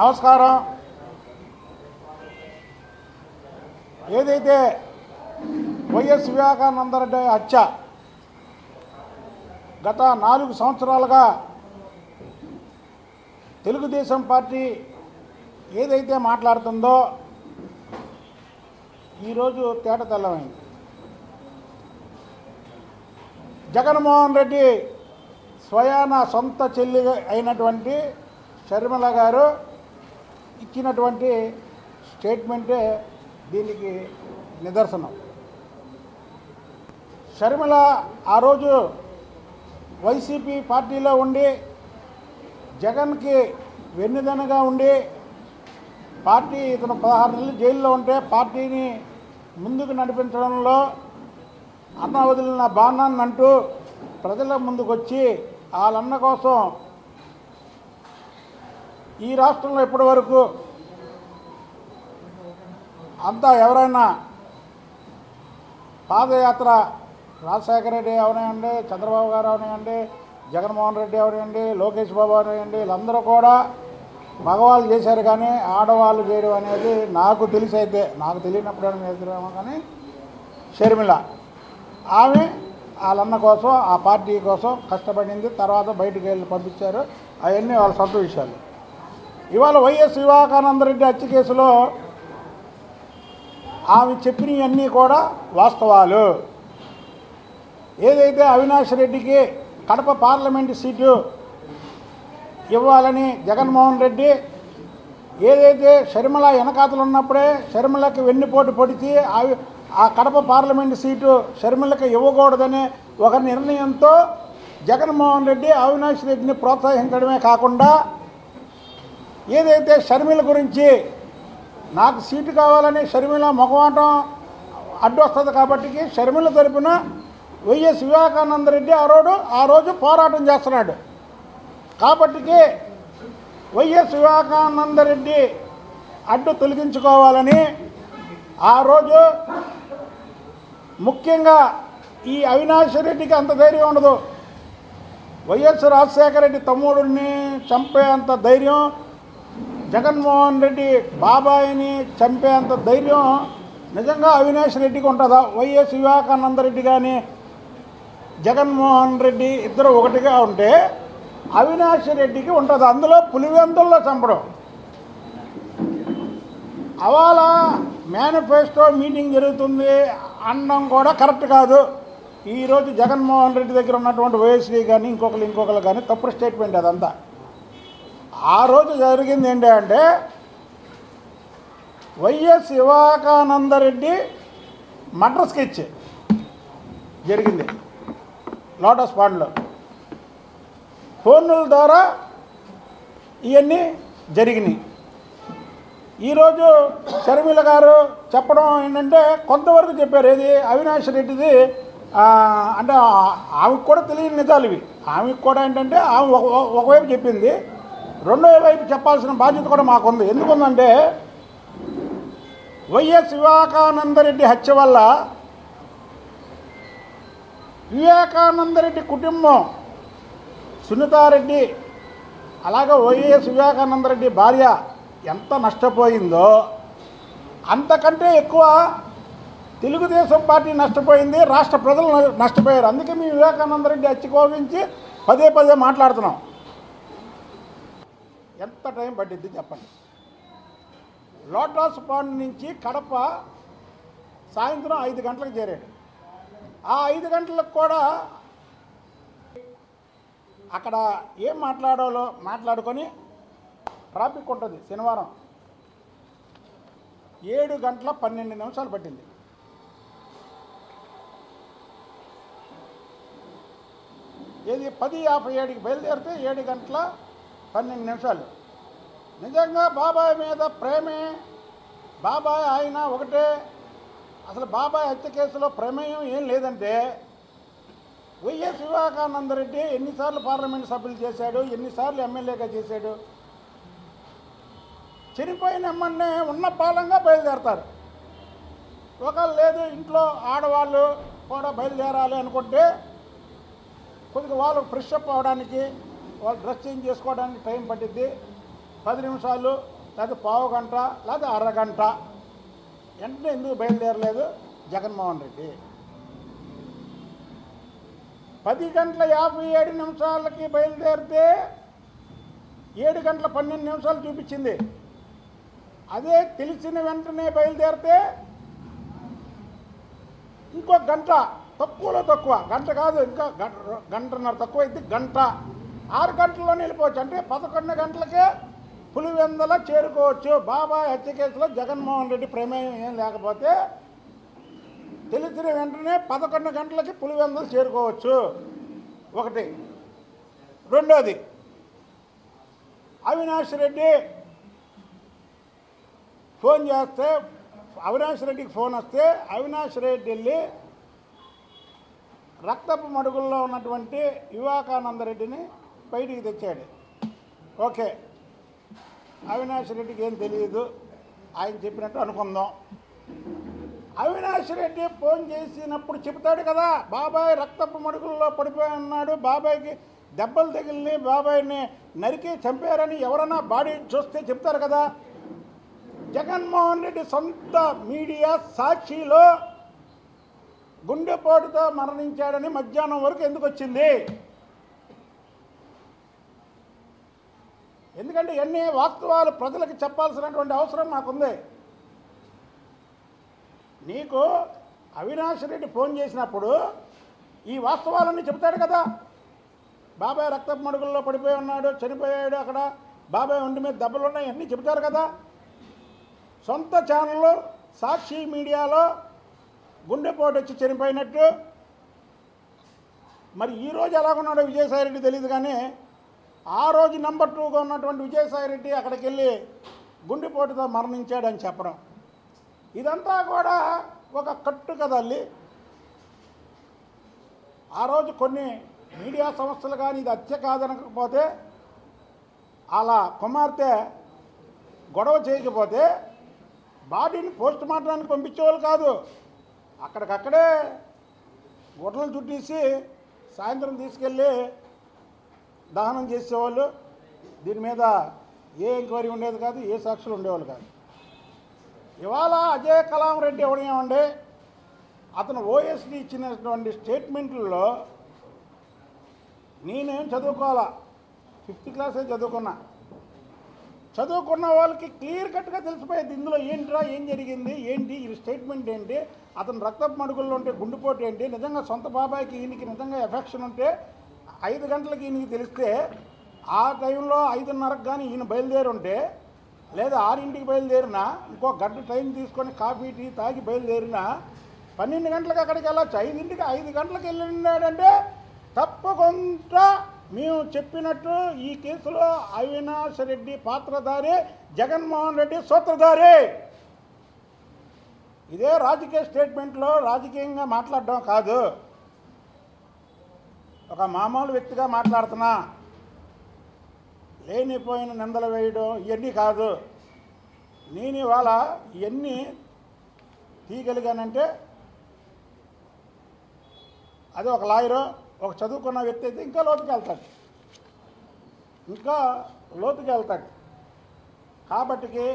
నమస్కారం. ఏదైతే వైఎస్ వివేకానందరెడ్డి హత్య గత నాలుగు సంవత్సరాలుగా తెలుగుదేశం పార్టీ ఏదైతే మాట్లాడుతుందో ఈరోజు తేట తెల్లమైంది. జగన్మోహన్ రెడ్డి స్వయాన సొంత చెల్లి అయినటువంటి షర్మిల గారు ఇచ్చినటువంటి స్టేట్మెంటే దీనికి నిదర్శనం. షర్మిల ఆ రోజు వైసీపీ పార్టీలో ఉండి జగన్కి వెన్నుదనగా ఉండి పార్టీ ఇతను పదహారు నెలలు జైల్లో ఉంటే పార్టీని ముందుకు నడిపించడంలో అన్న వదిలిన బాణాన్ని అంటూ ప్రజల ముందుకు వచ్చి వాళ్ళన్న కోసం ఈ రాష్ట్రంలో ఇప్పటి వరకు అంతా ఎవరైనా పాదయాత్ర రాజశేఖర రెడ్డి అవనివ్వండి చంద్రబాబు గారు అవనివ్వండి జగన్మోహన్ రెడ్డి అవనివ్వండి లోకేష్ బాబు అవనివ్వండి వీళ్ళందరూ కూడా మగవాళ్ళు చేశారు కానీ ఆడవాళ్ళు చేయడం అనేది నాకు తెలిసి అయితే నాకు తెలియనప్పుడు చేద్దామో కానీ షర్మిల. ఆమె వాళ్ళన్న కోసం ఆ పార్టీ కోసం కష్టపడింది తర్వాత బయటికి వెళ్ళి పంపించారు అవన్నీ వాళ్ళ సొంత విషయాలు. ఇవాళ వైఎస్ వివేకానందరెడ్డి హత్య కేసులో ఆమె చెప్పినవన్నీ కూడా వాస్తవాలు. ఏదైతే అవినాష్ రెడ్డికి కడప పార్లమెంటు సీటు ఇవ్వాలని జగన్మోహన్ రెడ్డి ఏదైతే షర్మిల వెనకాతలు ఉన్నప్పుడే షర్మిలకి వెన్నుపోటు పొడిచి అవి ఆ కడప పార్లమెంటు సీటు షర్మిలకి ఇవ్వకూడదనే ఒక నిర్ణయంతో జగన్మోహన్ రెడ్డి అవినాష్ రెడ్డిని ప్రోత్సహించడమే కాకుండా ఏదైతే షర్మిల గురించి నాకు సీటు కావాలని షర్మిల ముఖమాటం అడ్డు వస్తుంది కాబట్టి షర్మిల తరపున వైఎస్ వివేకానంద రెడ్డి ఆ రోజు ఆ రోజు పోరాటం చేస్తున్నాడు. కాబట్టికి వైఎస్ వివేకానంద రెడ్డి అడ్డు తొలగించుకోవాలని ఆ రోజు ముఖ్యంగా ఈ అవినాష్ రెడ్డికి అంత ధైర్యం ఉండదు. వైఎస్ రాజశేఖర రెడ్డి తమ్ముడిని చంపేంత ధైర్యం జగన్మోహన్ రెడ్డి బాబాయిని చంపేంత ధైర్యం నిజంగా అవినాష్ రెడ్డికి ఉంటుందా? వైఎస్ వివేకానంద రెడ్డి కానీ జగన్మోహన్ రెడ్డి ఇద్దరు ఒకటిగా ఉంటే అవినాష్ రెడ్డికి ఉంటుంది? అందులో పులివెందుల్లో చంపడం. అవాల మేనిఫెస్టో మీటింగ్ జరుగుతుంది. అనడం కూడా కరెక్ట్ కాదు. ఈరోజు జగన్మోహన్ రెడ్డి దగ్గర ఉన్నటువంటి వైఎస్వి కానీ ఇంకొకరు ఇంకొకరు కానీ తప్పుడు స్టేట్మెంట్ అదంతా. ఆ రోజు జరిగింది ఏంటి అంటే వైఎస్ శివాకానందరెడ్డి మటర్ స్కెచ్ జరిగింది లోటస్ పాండ్లో ఫోన్ల ద్వారా ఇవన్నీ జరిగినాయి. ఈరోజు షర్మిల గారు చెప్పడం ఏంటంటే కొంతవరకు చెప్పారు ఏది అవినాష్ రెడ్డిది అంటే ఆమెకు కూడా తెలియని నిజాలు ఇవి. ఆమెకు కూడా ఏంటంటే ఆమె ఒక ఒకవైపు చెప్పింది రెండో వైపు చెప్పాల్సిన బాధ్యత కూడా మాకుంది. ఎందుకుందంటే వైఎస్ వివేకానందరెడ్డి హత్య వల్ల వివేకానందరెడ్డి కుటుంబం సునీతారెడ్డి అలాగే వైఎస్ వివేకానందరెడ్డి భార్య ఎంత నష్టపోయిందో అంతకంటే ఎక్కువ తెలుగుదేశం పార్టీ నష్టపోయింది రాష్ట్ర ప్రజలు న- నష్టపోయారు. అందుకే మీ వివేకానందరెడ్డి హత్య కోపించి పదే పదే మాట్లాడుతున్నాం. ఎంత టైం పట్టిద్ది చెప్పండి? లోటస్ పాండ్ నుంచి కడప సాయంత్రం ఐదు గంటలకు చేరాడు. ఆ ఐదు గంటలకు కూడా అక్కడ ఏం మాట్లాడాలో మాట్లాడుకొని ట్రాఫిక్ ఉంటుంది శనివారం. ఏడు గంటల పన్నెండు నిమిషాలు పట్టింది. ఏది పది యాభై ఏడుకి బయలుదేరితే ఏడు గంటల పన్నెండు నిమిషాలు. నిజంగా బాబాయ్ మీద ప్రేమే బాబాయ్ ఆయన ఒకటే. అసలు బాబాయ్ హత్య కేసులో ప్రమేయం ఏం లేదంటే వైఎస్ వివేకానంద రెడ్డి ఎన్నిసార్లు పార్లమెంట్ సభ్యులు చేశాడు ఎన్నిసార్లు ఎమ్మెల్యేగా చేశాడు. చనిపోయిన ఎమ్మెల్యే ఉన్న పాలంగా బయలుదేరతారు. ఒకవేళ లేదు ఇంట్లో ఆడవాళ్ళు కూడా బయలుదేరాలి అనుకుంటే కొద్దిగా వాళ్ళు ఫ్రెష్ అప్ అవడానికి వాళ్ళు డ్రెస్ చేంజ్ చేసుకోవడానికి టైం పట్టిద్ది. పది నిమిషాలు లేదా పావు గంట లేదా అరగంట. వెంటనే ఎందుకు బయలుదేరలేదు? జగన్మోహన్ రెడ్డి. పది గంటల యాభై ఏడు నిమిషాలకి బయలుదేరితే ఏడు గంటల పన్నెండు నిమిషాలు చూపించింది. అదే తెలిసిన వెంటనే బయలుదేరితే ఇంకో గంట తక్కువలో తక్కువ. గంట కాదు ఇంకా గంట గంటన్నర తక్కువ అయితే గంట. ఆరు గంటల్లోనే వెళ్ళిపోవచ్చు. అంటే పదకొండు గంటలకే పులివెందల చేరుకోవచ్చు. బాబాయ్ హత్య కేసులో జగన్మోహన్ రెడ్డి ప్రమేయం ఏం లేకపోతే తెలిసిన వెంటనే పదకొండు గంటలకి పులివెందలు చేరుకోవచ్చు. ఒకటి. రెండోది. అవినాష్ రెడ్డి ఫోన్ చేస్తే అవినాష్ రెడ్డికి ఫోన్ వస్తే అవినాష్ రెడ్డి వెళ్ళి రక్తపు మడుగుల్లో ఉన్నటువంటి వివేకానంద రెడ్డిని బయటికి తెచ్చాడు. ఓకే. అవినాష్ రెడ్డికి ఏం తెలియదు ఆయన చెప్పినట్టు అనుకుందాం. అవినాష్ రెడ్డి ఫోన్ చేసినప్పుడు చెప్తాడు కదా బాబాయ్ రక్తపు మడుగుల్లో పడిపోయి ఉన్నాడు. బాబాయ్కి దెబ్బలు తగిలిని బాబాయ్ని నరికి చంపారని ఎవరైనా బాడీ చూస్తే చెప్తారు కదా. జగన్మోహన్ రెడ్డి సొంత మీడియా సాక్షిలో గుండెపోటుతో మరణించాడని మధ్యాహ్నం వరకు ఎందుకు వచ్చింది? ఎందుకంటే ఎన్ని వాస్తవాలు ప్రజలకు చెప్పాల్సినటువంటి అవసరం మాకుంది. నీకు అవినాష్ రెడ్డి ఫోన్ చేసినప్పుడు ఈ వాస్తవాలన్నీ చెబుతాడు కదా. బాబాయ్ రక్తపు మడుగుల్లో పడిపోయి ఉన్నాడు చనిపోయాడు అక్కడ. బాబాయ్ ఒంటి మీద దెబ్బలు ఉన్నాయి అన్నీ చెబుతారు కదా. సొంత ఛానల్లో సాక్షి మీడియాలో గుండెపోటు వచ్చి చనిపోయినట్టు. మరి ఈ రోజు విజయసాయి రెడ్డి తెలియదు కానీ ఆ రోజు నెంబర్ టూగా ఉన్నటువంటి విజయసాయిరెడ్డి అక్కడికి వెళ్ళి గుండెపోటుతో మరణించాడని చెప్పడం. ఇదంతా కూడా ఒక కట్టు కదల్లి ఆ రోజు కొన్ని మీడియా సంస్థలు కానీ ఇది హత్య కాదనకపోతే అలా కుమార్తె గొడవ చేయకపోతే బాడీని పోస్ట్ మార్టానికి పంపించేవాళ్ళు కాదు. అక్కడికక్కడే గుడ్డలు చుట్టేసి సాయంత్రం తీసుకెళ్ళి దహనం చేసేవాళ్ళు దీని మీద ఏ ఎంక్వైరీ ఉండేది కాదు ఏ సాక్షులు ఉండేవాళ్ళు కాదు. ఇవాళ అజయ్ కలాం రెడ్డి ఎవడేమండి అతను ఓఎస్డి ఇచ్చినటువంటి స్టేట్మెంట్లలో నేనేం చదువుకోవాలా? ఫిఫ్త్ క్లాసే చదువుకున్నా. చదువుకున్న వాళ్ళకి క్లియర్ కట్గా తెలిసిపోయేది ఇందులో ఏంట్రా ఏం జరిగింది ఏంటి ఈ స్టేట్మెంట్ ఏంటి అతను రక్తపు మడుగుల్లో ఉంటే గుండెపోటు ఏంటి నిజంగా సొంత బాబాయ్కి ఈయనకి నిజంగా ఎఫెక్షన్ ఉంటే ఐదు గంటలకి ఈయనకి తెలిస్తే ఆ టైంలో ఐదున్నరకు కానీ ఈయన బయలుదేరి ఉంటే లేదా ఆరింటికి బయలుదేరినా ఇంకో గంట టైం తీసుకొని కాఫీ టీ తాగి బయలుదేరినా పన్నెండు గంటలకు అక్కడికి వెళ్ళచ్చు. ఐదింటికి ఐదు గంటలకు వెళ్ళినాడంటే తప్పకుండా మేము చెప్పినట్టు ఈ కేసులో అవినాష్ రెడ్డి పాత్రధారి జగన్మోహన్ రెడ్డి సూత్రధారి. ఇదే రాజకీయ స్టేట్మెంట్లో రాజకీయంగా మాట్లాడడం కాదు. ఒక మామూలు వ్యక్తిగా మాట్లాడుతున్నా లేనిపోయిన నిందలు వేయడం ఇవన్నీ కాదు. నేను ఇవాళ ఇవన్నీ తీయగలిగానంటే అది ఒక లాయరు ఒక చదువుకున్న వ్యక్తి అయితే ఇంకా లోతుకి వెళ్తాడు. ఇంకా లోతుకి వెళ్తాడు. కాబట్టికి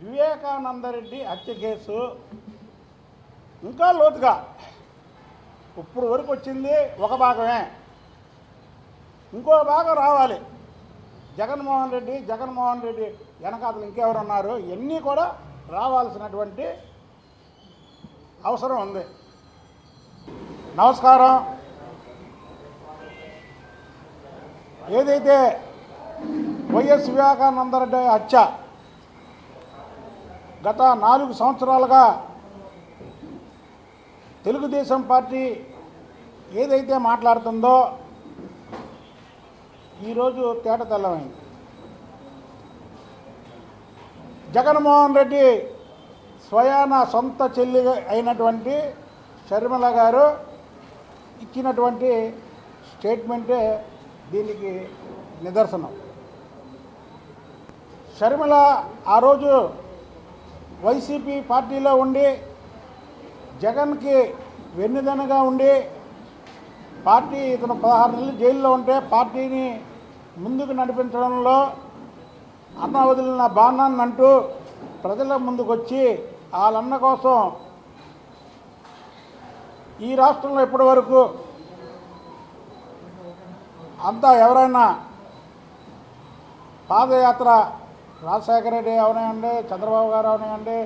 వివేకానందరెడ్డి హత్య కేసు ఇంకా లోతుగా. ఇప్పుడు వరకు వచ్చింది ఒక భాగమే. ఇంకో భాగం రావాలి. జగన్మోహన్ రెడ్డి జగన్మోహన్ రెడ్డి వెనకాతలు ఇంకెవరు ఉన్నారు ఇవన్నీ కూడా రావాల్సినటువంటి అవసరం ఉంది. నమస్కారం. ఏదైతే వైఎస్ వివేకానందరెడ్డి హత్య గత నాలుగు సంవత్సరాలుగా తెలుగుదేశం పార్టీ ఏదైతే మాట్లాడుతుందో ఈరోజు తేట తెల్లమైంది. జగన్మోహన్ రెడ్డి స్వయాన సొంత చెల్లి అయినటువంటి షర్మిల గారు ఇచ్చినటువంటి స్టేట్మెంటే దీనికి నిదర్శనం. షర్మిల ఆ రోజు వైసీపీ పార్టీలో ఉండి జగన్కి వెన్నుదనగా ఉండి పార్టీ ఇతను పదహారు నెలలు జైల్లో ఉంటే పార్టీని ముందుకు నడిపించడంలో అన్న వదిలిన బాణాన్ని అంటూ ప్రజల ముందుకు వచ్చి వాళ్ళన్న కోసం ఈ రాష్ట్రంలో ఇప్పటి వరకు అంతా ఎవరైనా పాదయాత్ర రాజశేఖర రెడ్డి అవనివ్వండి చంద్రబాబు గారు అవనివ్వండి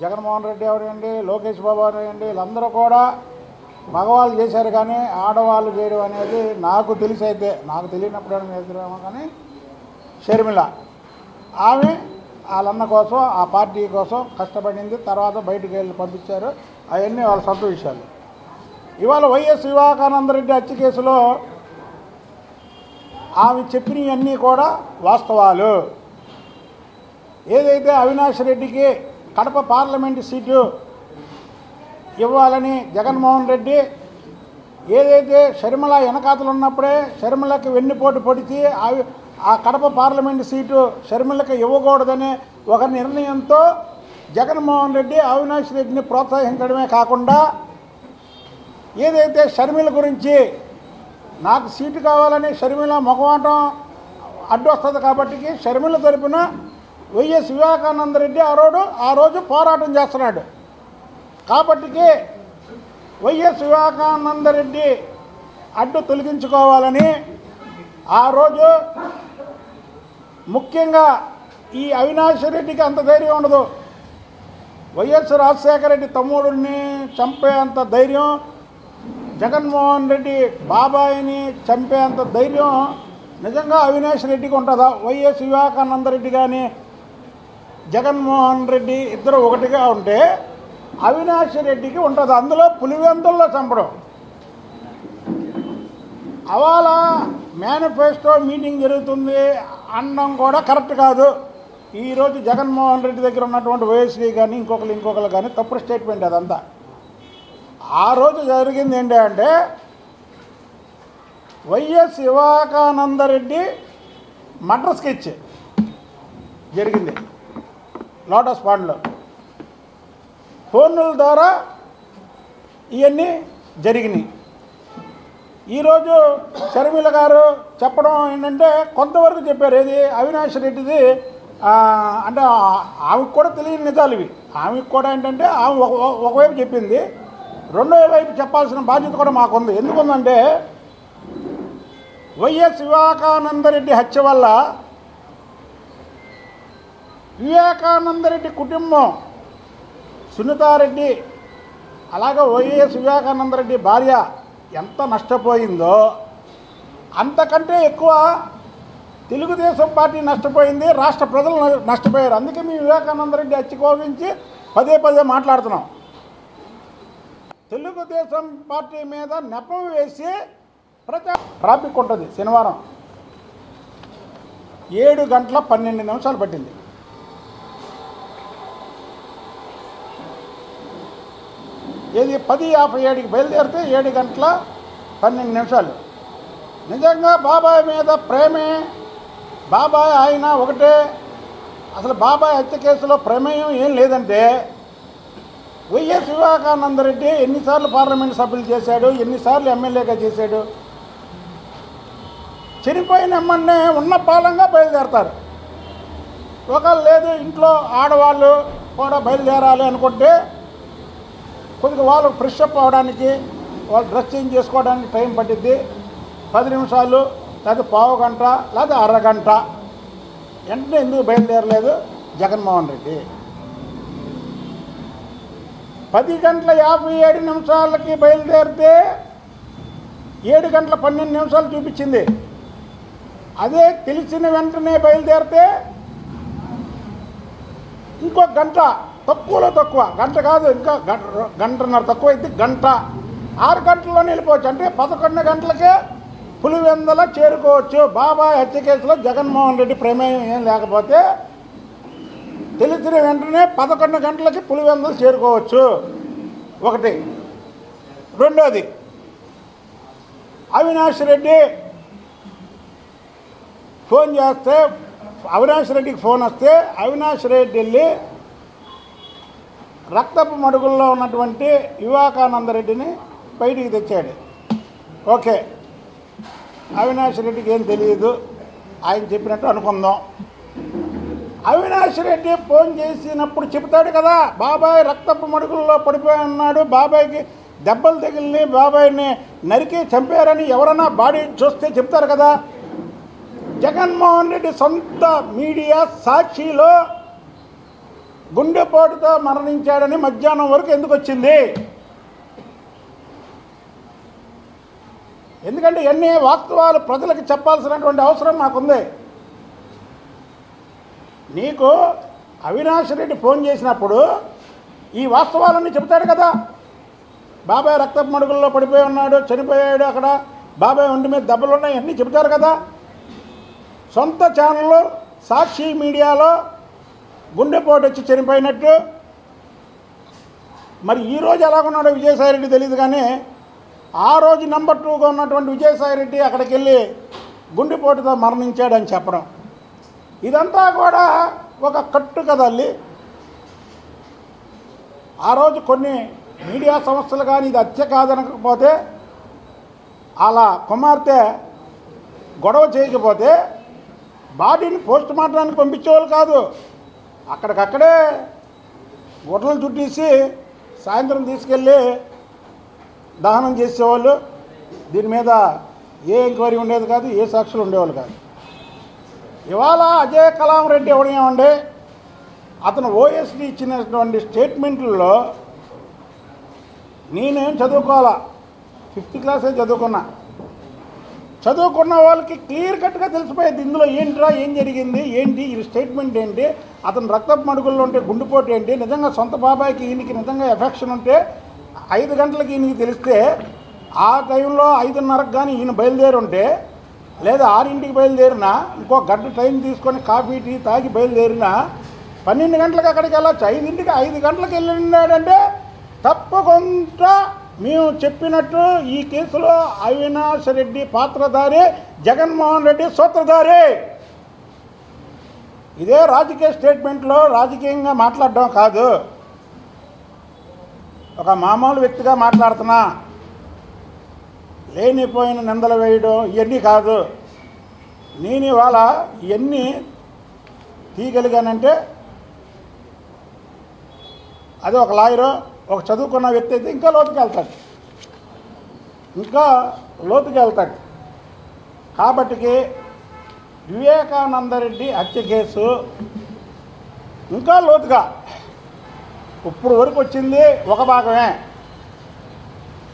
జగన్మోహన్ రెడ్డి అవనివ్వండి లోకేష్ బాబు అవనివ్వండి వీళ్ళందరూ కూడా మగవాళ్ళు చేశారు కానీ ఆడవాళ్ళు చేయడం అనేది నాకు తెలిసి అయితే నాకు తెలియనప్పుడు చేద్దామో కానీ షర్మిల. ఆమె వాళ్ళన్న కోసం ఆ పార్టీ కోసం కష్టపడింది తర్వాత బయటికి వెళ్ళి పంపించారు. అవన్నీ వాళ్ళ సొంత విషయాలు. ఇవాళ వైఎస్ వివేకానంద రెడ్డి హత్య కేసులో ఆమె చెప్పినవన్నీ కూడా వాస్తవాలు. ఏదైతే అవినాష్ రెడ్డికి కడప పార్లమెంటు సీటు ఇవ్వాలని జగన్మోహన్ రెడ్డి ఏదైతే షర్మిల వెనకాతలు ఉన్నప్పుడే షర్మిలకి వెన్నుపోటు పొడిచి అవి ఆ కడప పార్లమెంటు సీటు షర్మిలకి ఇవ్వకూడదనే ఒక నిర్ణయంతో జగన్మోహన్ రెడ్డి అవినాష్ రెడ్డిని ప్రోత్సహించడమే కాకుండా ఏదైతే షర్మిల గురించి నాకు సీటు కావాలని షర్మిల ముఖమాటం అడ్డొస్తుంది కాబట్టి షర్మిల తరపున వైఎస్ వివేకానంద రెడ్డి ఆ రోజు ఆ రోజు పోరాటం చేస్తున్నాడు. కాబట్టికి వైఎస్ వివేకానంద రెడ్డి అడ్డు తొలగించుకోవాలని ఆ రోజు ముఖ్యంగా ఈ అవినాష్ రెడ్డికి అంత ధైర్యం ఉండదు. వైఎస్ రాజశేఖర రెడ్డి తమ్ముడిని చంపేంత ధైర్యం జగన్మోహన్ రెడ్డి బాబాయిని చంపేంత ధైర్యం నిజంగా అవినాష్ రెడ్డికి ఉంటుందా? వైఎస్ వివేకానంద రెడ్డి కానీ జగన్మోహన్ రెడ్డి ఇద్దరు ఒకటిగా ఉంటే అవినాష్ రెడ్డికి ఉంటుంది. అందులో పులివెందుల్లో చంపడం. అవాల మేనిఫెస్టో మీటింగ్ జరుగుతుంది. అనడం కూడా కరెక్ట్ కాదు. ఈరోజు జగన్మోహన్ రెడ్డి దగ్గర ఉన్నటువంటి వైఎస్వి కానీ ఇంకొకరు ఇంకొకరు కానీ తప్పుడు స్టేట్మెంట్ అదంతా. ఆ రోజు జరిగింది ఏంటి అంటే YS Vivekananda Reddy murder sketch జరిగింది. లోటస్ పాండ్లో. ఫోన్ల ద్వారా ఇవన్నీ జరిగినాయి. ఈరోజు షర్మిల గారు చెప్పడం ఏంటంటే కొంతవరకు చెప్పారు. ఏది? అవినాష్ రెడ్డిది అంటే ఆమెకు కూడా తెలియని నిజాలు ఇవి. ఆమెకు కూడా ఏంటంటే ఆమె ఒక ఒక- ఒకవైపు చెప్పింది. రెండో వైపు చెప్పాల్సిన బాధ్యత కూడా మాకుంది. ఎందుకుందంటే వైఎస్ వివేకానందరెడ్డి హత్య వల్ల వివేకానందరెడ్డి కుటుంబం సునీతారెడ్డి అలాగే వైఎస్ వివేకానందరెడ్డి భార్య ఎంత నష్టపోయిందో అంతకంటే ఎక్కువ తెలుగుదేశం పార్టీ నష్టపోయింది రాష్ట్ర ప్రజలు న- నష్టపోయారు. అందుకే మీ వివేకానందరెడ్డి హత్య పదే పదే మాట్లాడుతున్నాం. తెలుగుదేశం పార్టీ మీద నెపం వేసి ప్రజా ట్రాఫిక్ ఉంటుంది శనివారం. ఏడు గంటల పన్నెండు నిమిషాలు పట్టింది. ఏది పది యాభై ఏడుకి బయలుదేరితే ఏడు గంటల పన్నెండు నిమిషాలు. నిజంగా బాబాయ్ మీద ప్రేమే బాబాయ్ ఆయన ఒకటే. అసలు బాబాయ్ హత్య కేసులో ప్రమేయం ఏం లేదంటే వైఎస్ వివేకానంద రెడ్డి ఎన్నిసార్లు పార్లమెంట్ సభ్యులు చేశాడు ఎన్నిసార్లు ఎమ్మెల్యేగా చేశాడు. చనిపోయిన ఎమ్మెల్యే ఉన్న పాలంగా బయలుదేరతారు. ఒకళ్ళు లేదు ఇంట్లో ఆడవాళ్ళు కూడా బయలుదేరాలి అనుకుంటే కొద్దిగా వాళ్ళు ఫ్రెష్ అప్ అవ్వడానికి వాళ్ళు డ్రెస్ చేంజ్ చేసుకోవడానికి టైం పట్టిద్ది. పది నిమిషాలు లేదా పావు గంట లేదా అరగంట వెంటనే ఎందుకు బయలుదేరలేదు? జగన్మోహన్ రెడ్డి. పది గంటల యాభై ఏడు నిమిషాలకి బయలుదేరితే ఏడు గంటల పన్నెండు నిమిషాలు చూపించింది. అదే తెలిసిన వెంటనే బయలుదేరితే ఇంకో గంట తక్కువలో తక్కువ. గంట కాదు ఇంకా గంట గంటన్నర తక్కువ అయితే గంట. ఆరు గంటల్లోనే వెళ్ళిపోవచ్చు అంటే పదకొండు గంటలకే పులివెందల చేరుకోవచ్చు. బాబాయ్ హత్య కేసులో జగన్మోహన్ రెడ్డి ప్రమేయం ఏం లేకపోతే తెలిసిన వెంటనే పదకొండు గంటలకి పులివెందలు చేరుకోవచ్చు. ఒకటి. రెండోది. అవినాష్ రెడ్డి ఫోన్ చేస్తే అవినాష్ రెడ్డికి ఫోన్ వస్తే అవినాష్ రెడ్డి వెళ్ళి రక్తపు మడుగుల్లో ఉన్నటువంటి వివేకానంద రెడ్డిని బయటికి తెచ్చాడు. ఓకే. అవినాష్ రెడ్డికి ఏం తెలియదు ఆయన చెప్పినట్టు అనుకుందాం. అవినాష్ రెడ్డి ఫోన్ చేసినప్పుడు చెబుతాడు కదా బాబాయ్ రక్తపు మడుగుల్లో పడిపోయి ఉన్నాడు. బాబాయ్కి దెబ్బలు తగిలిని బాబాయ్ని నరికి చంపారని ఎవరన్నా బాడీ చూస్తే చెప్తారు కదా. జగన్మోహన్ రెడ్డి సొంత మీడియా సాక్షిలో గుండెపోటుతో మరణించాడని మధ్యాహ్నం వరకు ఎందుకు వచ్చింది? ఎందుకంటే ఎన్ని వాస్తవాలు ప్రజలకు చెప్పాల్సినటువంటి అవసరం మాకుంది. నీకు అవినాష్ రెడ్డి ఫోన్ చేసినప్పుడు ఈ వాస్తవాలన్నీ చెప్తాడు కదా. బాబాయ్ రక్తపు మడుగుల్లో పడిపోయి ఉన్నాడు చనిపోయాడు అక్కడ. బాబాయ్ ఒంటి మీద దెబ్బలు ఉన్నాయి అన్నీ చెబుతారు కదా. సొంత ఛానల్లో సాక్షి మీడియాలో గుండెపోటు వచ్చి చనిపోయినట్టు. మరి ఈ రోజు ఎలాగున్నాడో విజయసాయిరెడ్డి తెలియదు కానీ ఆ రోజు నెంబర్ టూగా ఉన్నటువంటి విజయసాయిరెడ్డి అక్కడికి వెళ్ళి గుండెపోటుతో మరణించాడని చెప్పడం. ఇదంతా కూడా ఒక కట్టు కదల్లి ఆ రోజు కొన్ని మీడియా సంస్థలు కానీ ఇది హత్య కాదనకపోతే అలా కుమార్తె గొడవ చేయకపోతే బాడీని పోస్ట్ మార్టానికి పంపించేవాళ్ళు కాదు. అక్కడికక్కడే గుడ్డలు చుట్టేసి సాయంత్రం తీసుకెళ్ళి దహనం చేసేవాళ్ళు. దీని మీద ఏ ఎంక్వైరీ ఉండేది కాదు ఏ సాక్షులు ఉండేవాళ్ళు కాదు. ఇవాళ అజయ్ కలాం రెడ్డి ఎవడేమండి అతను ఓఎస్డి ఇచ్చినటువంటి స్టేట్మెంట్లలో నేనేం చదువుకోవాలా? ఫిఫ్త్ క్లాసే చదువుకున్నా. చదువుకున్న వాళ్ళకి క్లియర్ కట్గా తెలిసిపోయేది ఇందులో ఏంట్రా ఏం జరిగింది ఏంటి ఈ స్టేట్మెంట్ ఏంటి అతను రక్తపు మడుగుల్లో ఉంటే గుండెపోటు ఏంటి నిజంగా సొంత బాబాయ్కి ఈయనకి నిజంగా ఎఫెక్షన్ ఉంటే ఐదు గంటలకి ఈయనకి తెలిస్తే ఆ టైంలో ఐదున్నరకు కానీ ఈయన బయలుదేరి ఉంటే లేదా ఆరింటికి బయలుదేరినా ఇంకో గంట టైం తీసుకొని కాఫీ టీ తాగి బయలుదేరినా పన్నెండు గంటలకు అక్కడికి వెళ్ళచ్చు. ఐదింటికి ఐదు గంటలకు వెళ్ళినాడంటే తప్పకుండా మేము చెప్పినట్టు ఈ కేసులో అవినాష్ రెడ్డి పాత్రధారి జగన్మోహన్ రెడ్డి సూత్రధారి. ఇదే రాజకీయ స్టేట్మెంట్లో రాజకీయంగా మాట్లాడడం కాదు. ఒక మామూలు వ్యక్తిగా మాట్లాడుతున్నా. లేనిపోయిన నిందలు వేయడం ఇవన్నీ కాదు. నేను ఇవాళ ఇవన్నీ తీయగలిగానంటే అది ఒక లాయరు ఒక చదువుకున్న వ్యక్తి అయితే ఇంకా లోతుకి వెళ్తాడు. ఇంకా లోతుకి వెళ్తాడు. కాబట్టికి వివేకానందరెడ్డి హత్య కేసు ఇంకా లోతుగా. ఇప్పుడు వరకు వచ్చింది ఒక భాగమే.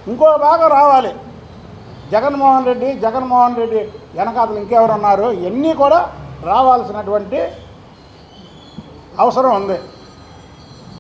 ఇంకో భాగం రావాలి. జగన్మోహన్ రెడ్డి జగన్మోహన్ రెడ్డి వెనకాతలు ఇంకెవరున్నారు? ఇవన్నీ కూడా రావాల్సినటువంటి అవసరం ఉంది.